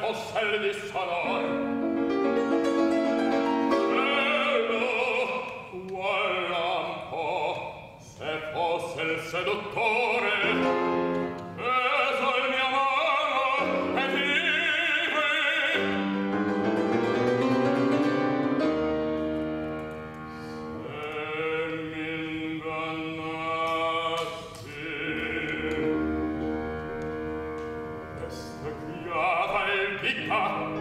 fossel di salor bello qual lampo se fosse seduttore vita.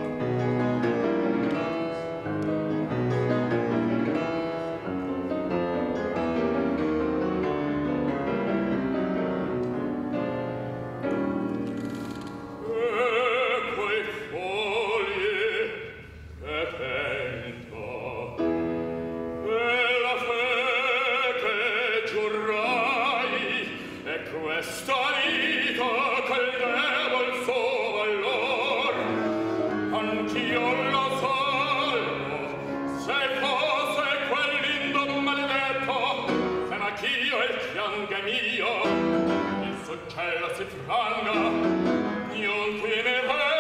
pianga mio, il suo cielo si franga, niente ne va.